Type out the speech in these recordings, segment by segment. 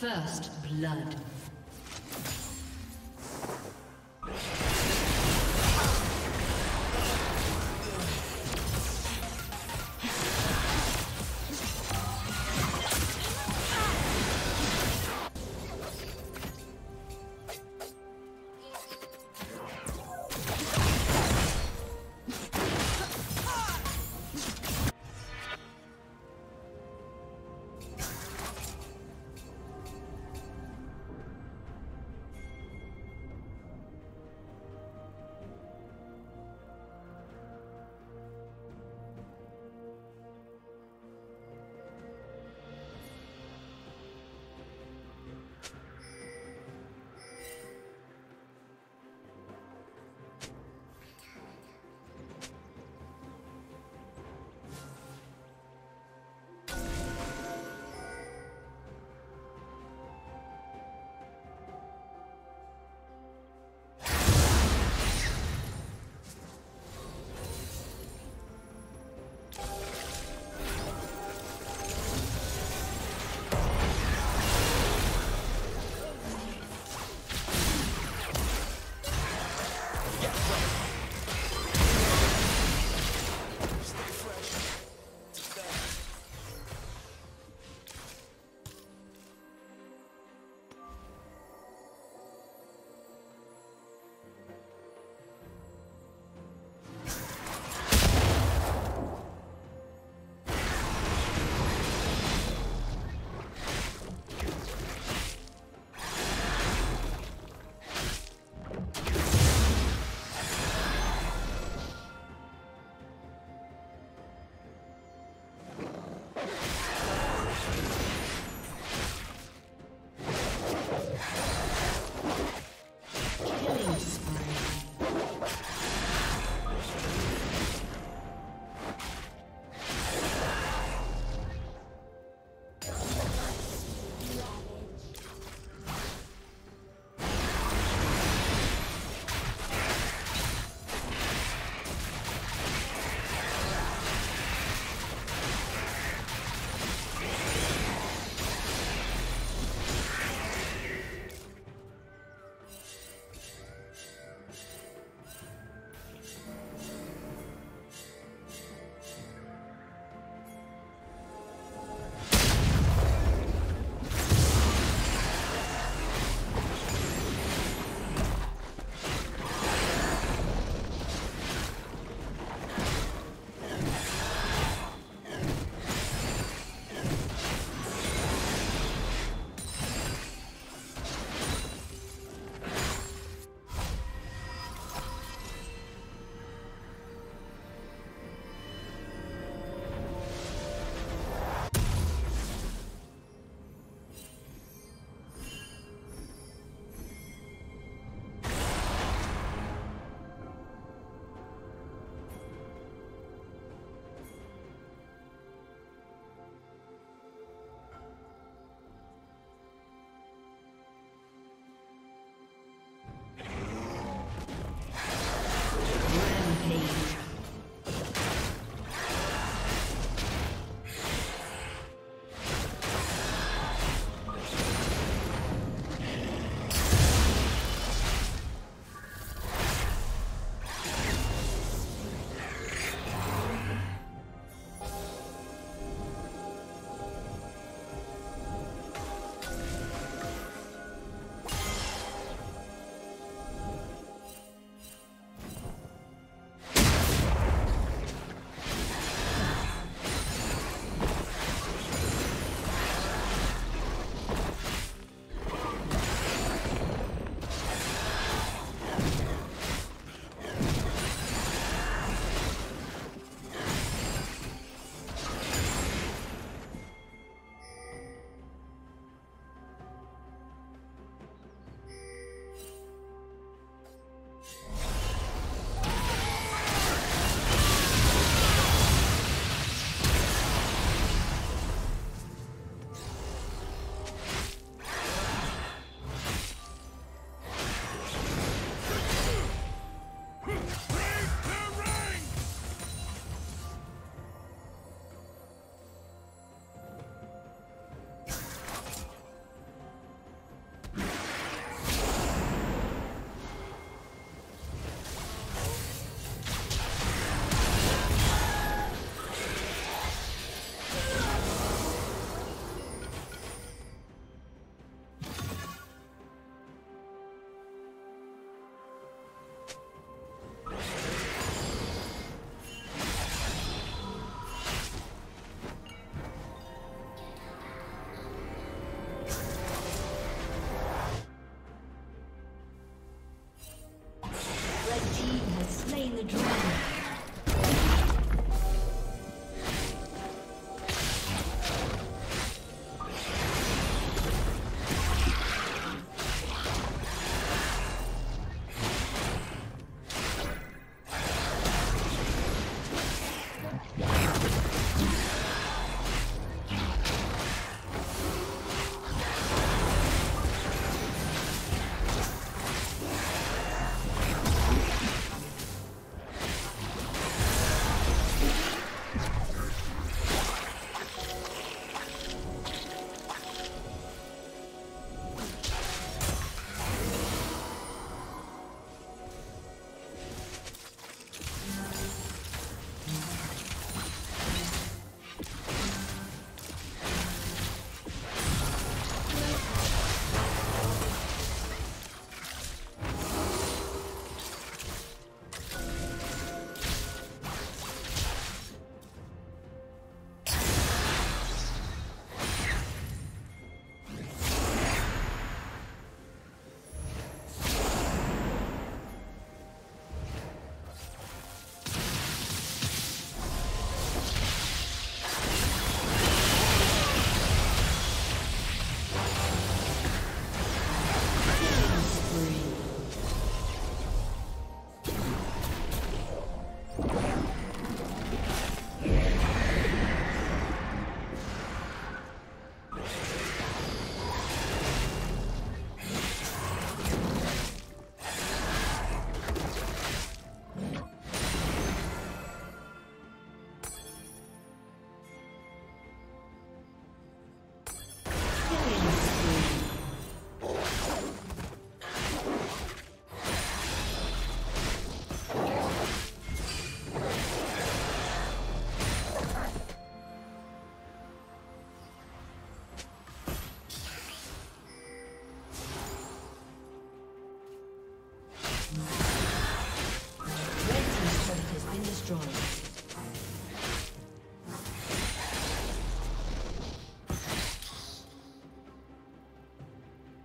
First blood.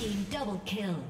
Team double kill.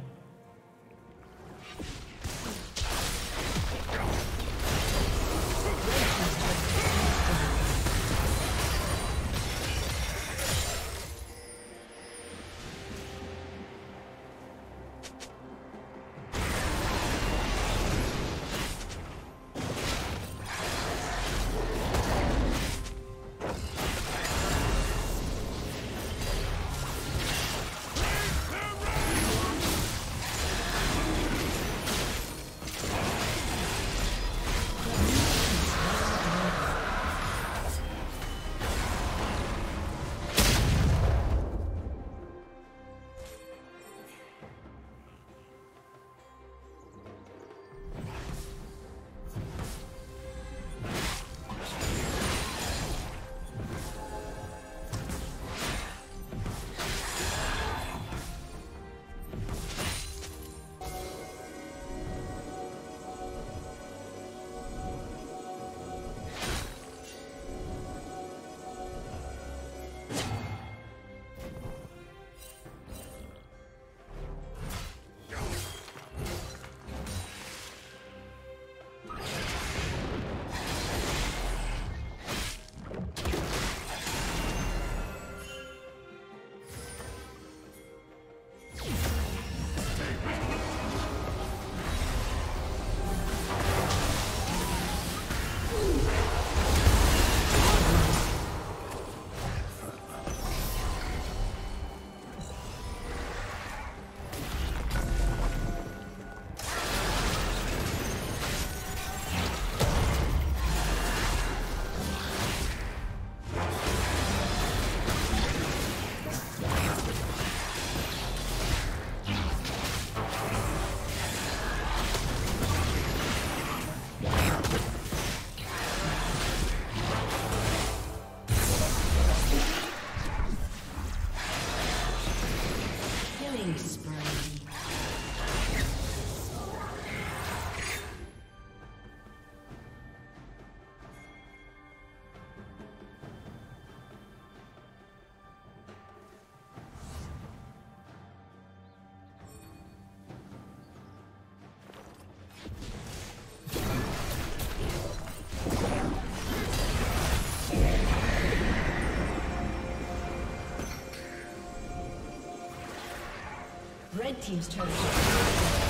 Team's turret.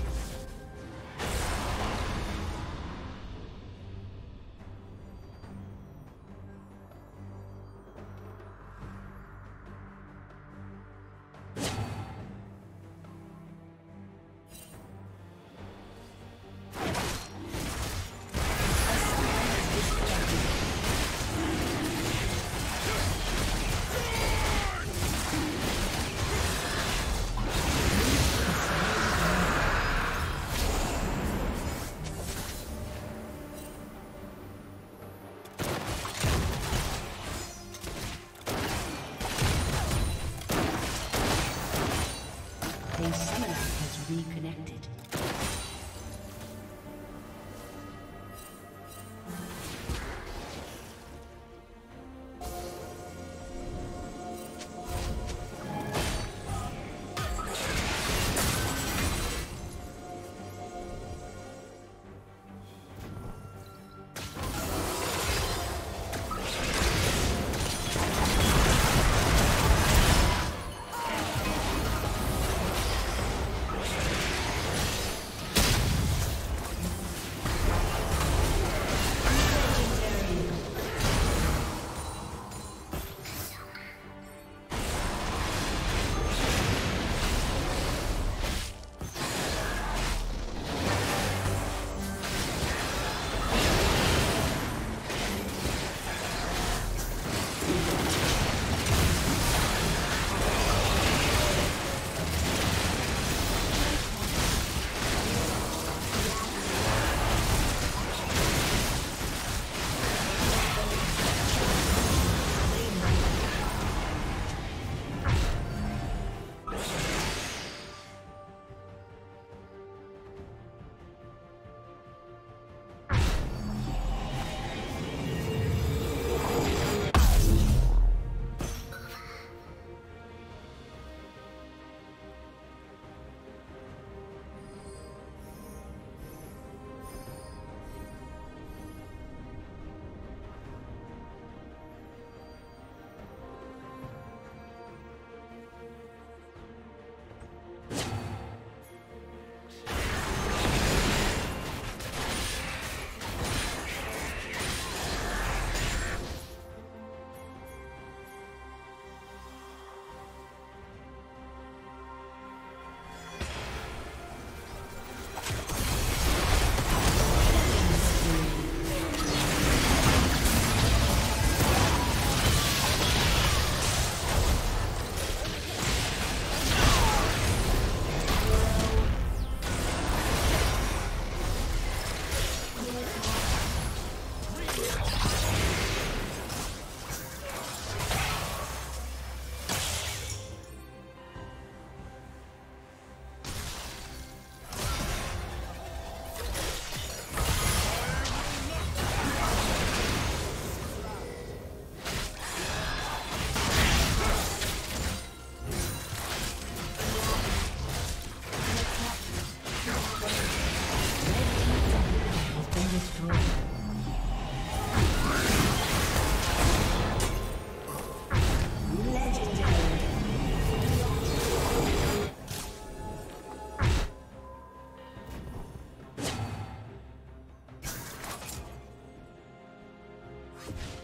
you